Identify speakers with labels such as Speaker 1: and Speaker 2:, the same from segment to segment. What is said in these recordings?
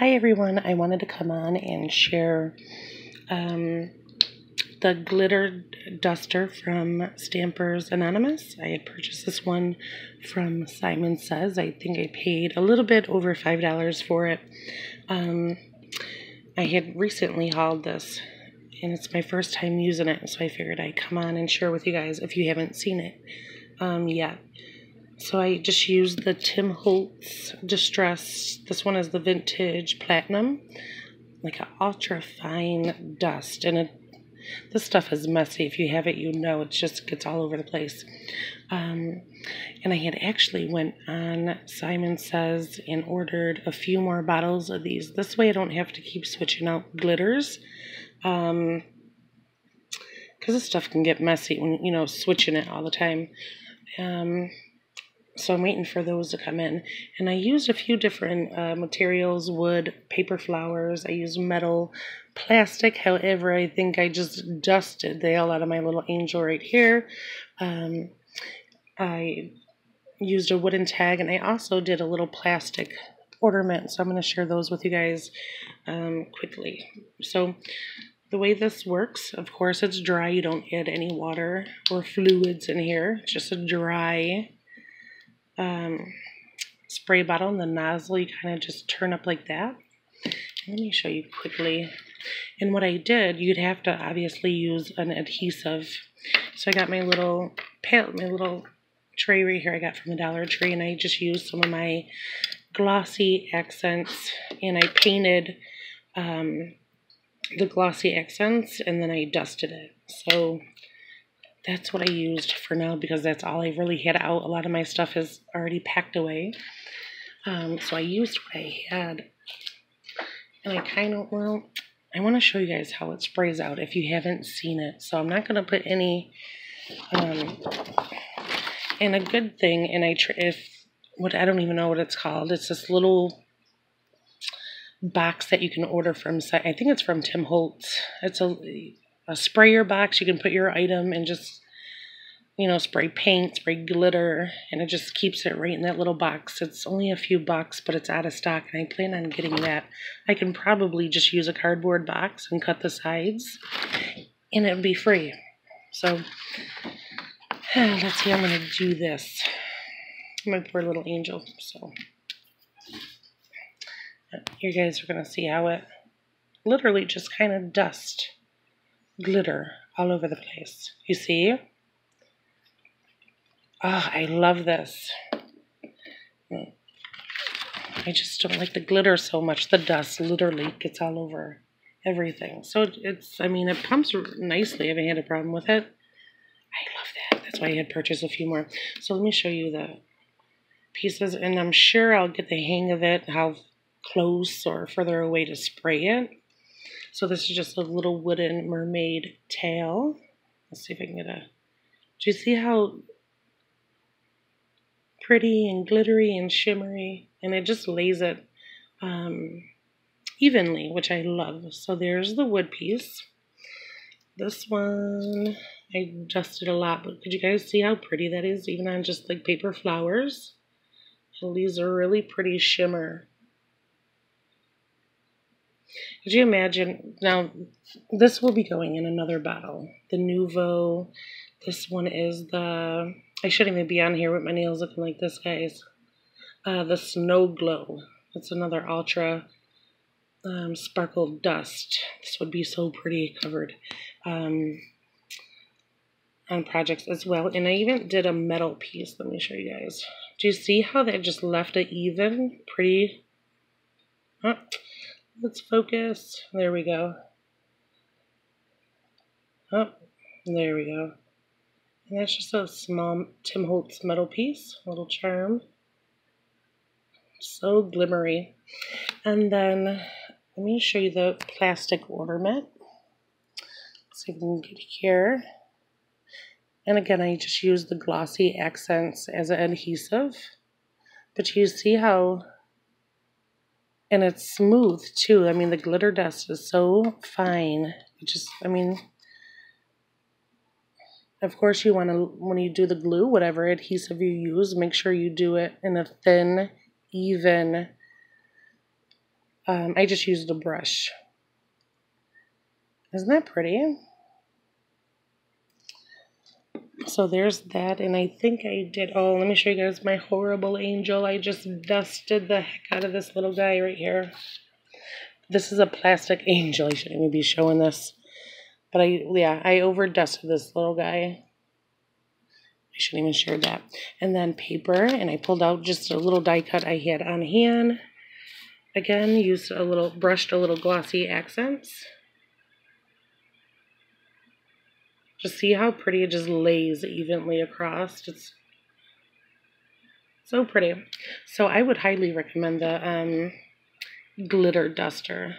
Speaker 1: Hi everyone, I wanted to come on and share um, the glitter duster from Stampers Anonymous. I had purchased this one from Simon Says. I think I paid a little bit over $5 for it. Um, I had recently hauled this and it's my first time using it, so I figured I'd come on and share with you guys if you haven't seen it um, yet. So I just used the Tim Holtz Distress. This one is the Vintage Platinum, like an ultra fine dust. And it, this stuff is messy. If you have it, you know it just gets all over the place. Um, and I had actually went on Simon Says and ordered a few more bottles of these. This way I don't have to keep switching out glitters. Um, because this stuff can get messy when, you know, switching it all the time. Um, so I'm waiting for those to come in. And I used a few different uh, materials, wood, paper flowers. I used metal, plastic. However, I think I just dusted the hell out of my little angel right here. Um, I used a wooden tag, and I also did a little plastic ornament. So I'm going to share those with you guys um, quickly. So the way this works, of course, it's dry. You don't add any water or fluids in here. It's just a dry um, spray bottle and the nozzle you kind of just turn up like that. Let me show you quickly. And what I did, you'd have to obviously use an adhesive. So I got my little palette, my little tray right here I got from the Dollar Tree, and I just used some of my glossy accents, and I painted um, the glossy accents, and then I dusted it. So that's what I used for now because that's all I really had out. A lot of my stuff is already packed away. Um, so I used what I had. And I kind of, well, I want to show you guys how it sprays out if you haven't seen it. So I'm not going to put any, um, and a good thing, and I, if, what, I don't even know what it's called. It's this little box that you can order from, I think it's from Tim Holtz. It's a, a sprayer box. You can put your item and just, you know, spray paint, spray glitter, and it just keeps it right in that little box. It's only a few bucks, but it's out of stock, and I plan on getting that. I can probably just use a cardboard box and cut the sides, and it would be free. So, let's see, I'm going to do this. My poor little angel, so. You guys are going to see how it literally just kind of dust glitter all over the place. You see? Ah, oh, I love this. I just don't like the glitter so much. The dust literally gets all over everything. So it's, I mean, it pumps nicely. I haven't had a problem with it. I love that. That's why I had purchased a few more. So let me show you the pieces, and I'm sure I'll get the hang of it, how close or further away to spray it. So this is just a little wooden mermaid tail. Let's see if I can get a... Do you see how pretty and glittery and shimmery? And it just lays it um, evenly, which I love. So there's the wood piece. This one I dusted a lot, but could you guys see how pretty that is, even on just like paper flowers? And these are really pretty shimmer. Could you imagine? Now, this will be going in another bottle. The Nuvo. This one is the. I shouldn't even be on here with my nails looking like this, guys. Uh, the Snow Glow. It's another ultra um, sparkle dust. This would be so pretty covered um, on projects as well. And I even did a metal piece. Let me show you guys. Do you see how that just left it even? Pretty. Huh? Let's focus. There we go. Oh, there we go. And that's just a small Tim Holtz metal piece, little charm. So glimmery. And then let me show you the plastic ornament. If we can get here. And again, I just use the glossy accents as an adhesive. But you see how and it's smooth too. I mean, the glitter dust is so fine. It just, I mean, of course, you want to, when you do the glue, whatever adhesive you use, make sure you do it in a thin, even um, I just used a brush. Isn't that pretty? So there's that, and I think I did, oh, let me show you guys my horrible angel. I just dusted the heck out of this little guy right here. This is a plastic angel. I shouldn't even be showing this. But I, yeah, I over dusted this little guy. I shouldn't even share that. And then paper, and I pulled out just a little die cut I had on hand. Again, used a little, brushed a little glossy accents. Just see how pretty it just lays evenly across. It's so pretty. So I would highly recommend the um, glitter duster.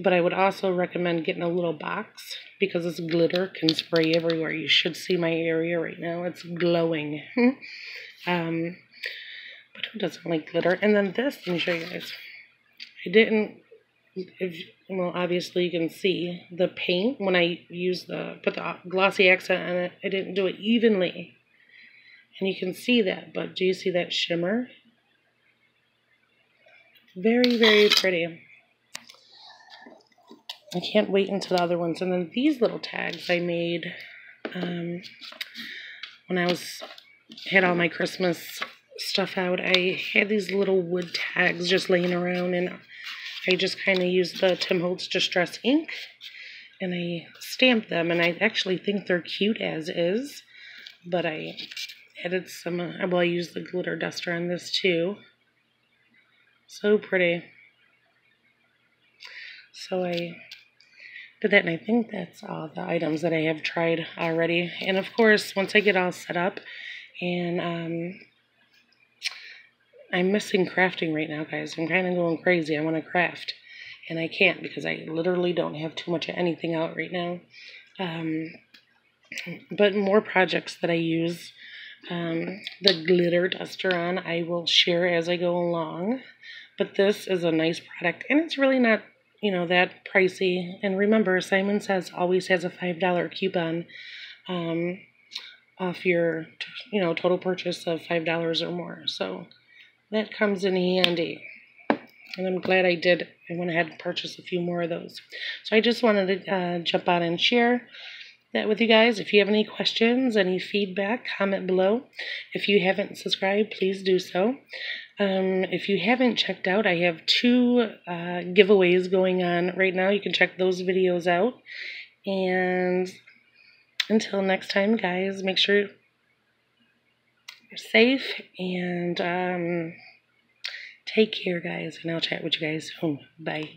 Speaker 1: But I would also recommend getting a little box because this glitter can spray everywhere. You should see my area right now. It's glowing. um, but who doesn't like glitter? And then this, let me show you guys. I didn't, if, well, obviously you can see the paint when I use the, put the glossy accent on it, I didn't do it evenly. And you can see that, but do you see that shimmer? Very, very pretty. I can't wait until the other ones. And then these little tags I made um, when I was had all my Christmas stuff out. I had these little wood tags just laying around, and I just kind of use the Tim Holtz Distress ink, and I stamp them. And I actually think they're cute as is, but I added some. Uh, well, I used the glitter duster on this too. So pretty. So I did that, and I think that's all the items that I have tried already. And of course, once I get all set up, and um, I'm missing crafting right now, guys. I'm kind of going crazy. I want to craft, and I can't because I literally don't have too much of anything out right now. Um, but more projects that I use um, the glitter duster on, I will share as I go along. But this is a nice product, and it's really not, you know, that pricey. And remember, Simon Says always has a $5 coupon um, off your, you know, total purchase of $5 or more. So that comes in handy. And I'm glad I did. I went ahead and purchased a few more of those. So I just wanted to uh, jump on and share that with you guys. If you have any questions, any feedback, comment below. If you haven't subscribed, please do so. Um, if you haven't checked out, I have two uh, giveaways going on right now. You can check those videos out. And until next time, guys, make sure you're safe and um, take care, guys. And I'll chat with you guys soon. Bye.